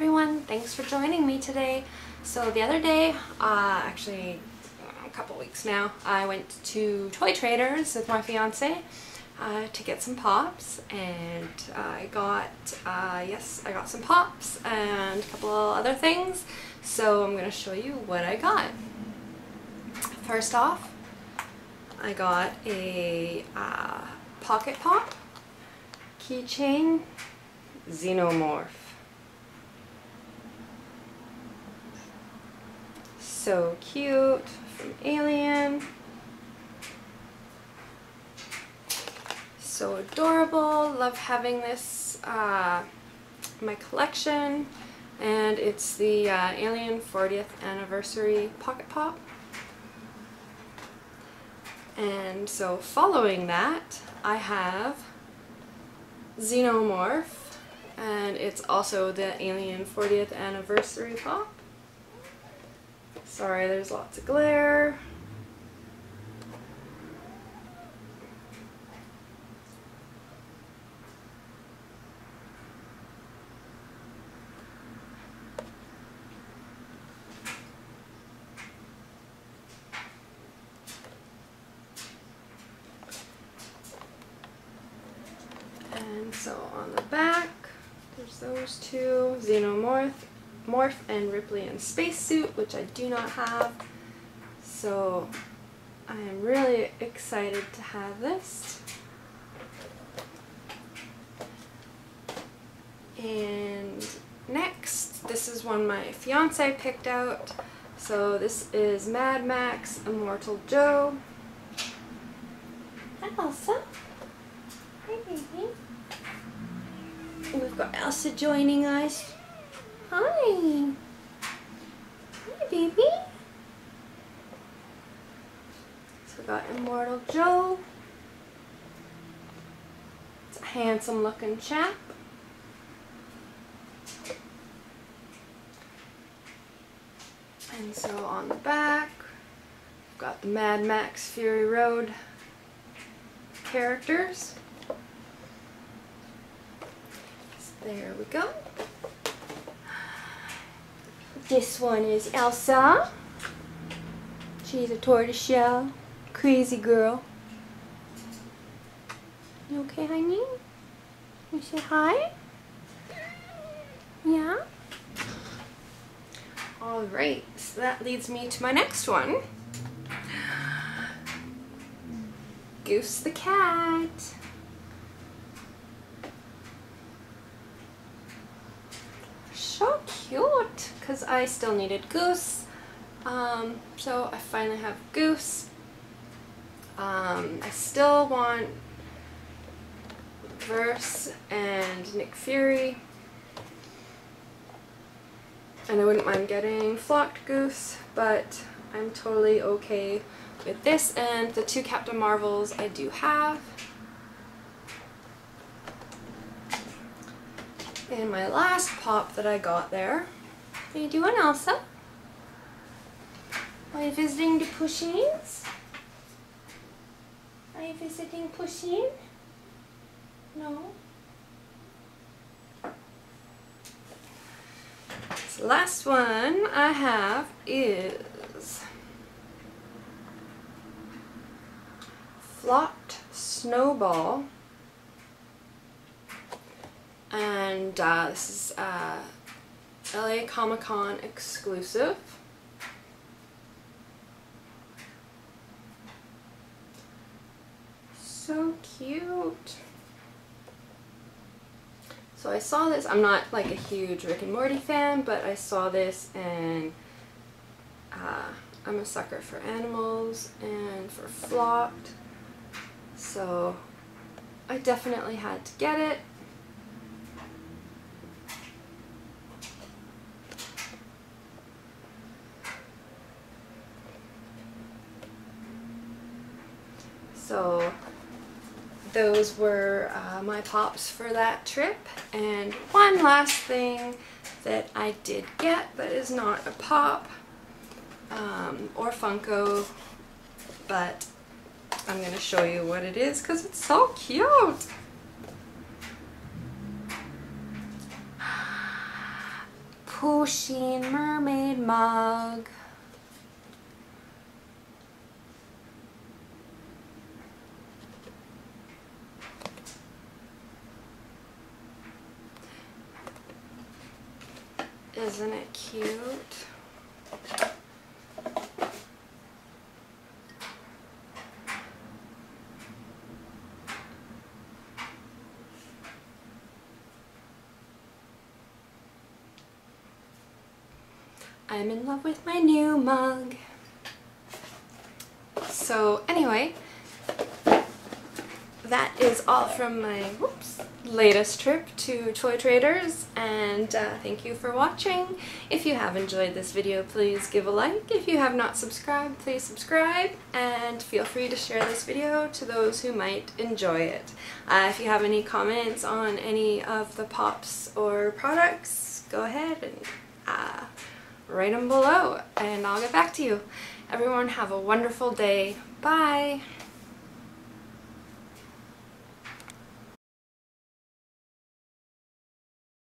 everyone, thanks for joining me today. So the other day, uh, actually a couple weeks now, I went to Toy Traders with my fiance uh, to get some pops and I got, uh, yes, I got some pops and a couple other things. So I'm going to show you what I got. First off, I got a uh, pocket pop keychain xenomorph. So cute from Alien. So adorable. Love having this uh, my collection. And it's the uh, Alien 40th Anniversary Pocket Pop. And so following that, I have Xenomorph, and it's also the Alien 40th Anniversary Pop. Sorry, there's lots of glare. And so on the back, there's those two, Xenomorph Morph and Ripley in Spacesuit, which I do not have. So I am really excited to have this. And next, this is one my fiance picked out. So this is Mad Max Immortan Joe. Hi Elsa. Hi baby. We've got Elsa joining us. Hi. Hi, baby. So we got Immortan Joe. It's a handsome looking chap. And so on the back, we've got the Mad Max Fury Road characters. So there we go. This one is Elsa. She's a tortoiseshell, crazy girl. You okay, honey? You say hi? Yeah? Alright, so that leads me to my next one. Goose the cat. So cute, because I still needed Goose. Um, so I finally have Goose. Um, I still want Vers and Nick Fury. And I wouldn't mind getting Flocked Goose, but I'm totally okay with this and the two Captain Marvels I do have. And my last pop that I got there. How you doing, Elsa? Are you visiting the Pusheens? Are you visiting Pusheen? No? So last one I have is Flocked Snowball. And uh, this is uh, LA Comic Con exclusive. So cute. So I saw this, I'm not like a huge Rick and Morty fan, but I saw this and uh, I'm a sucker for animals and for flocked. So I definitely had to get it. So those were uh, my pops for that trip. And one last thing that I did get that is not a pop um, or Funko, but I'm going to show you what it is because it's so cute. Pusheen mermaid mug. Isn't it cute? I'm in love with my new mug. So anyway, that is all from my whoops, latest trip to Toy Traders and uh, thank you for watching. If you have enjoyed this video please give a like. If you have not subscribed please subscribe and feel free to share this video to those who might enjoy it. Uh, if you have any comments on any of the pops or products go ahead and uh, write them below and I'll get back to you. Everyone have a wonderful day. Bye!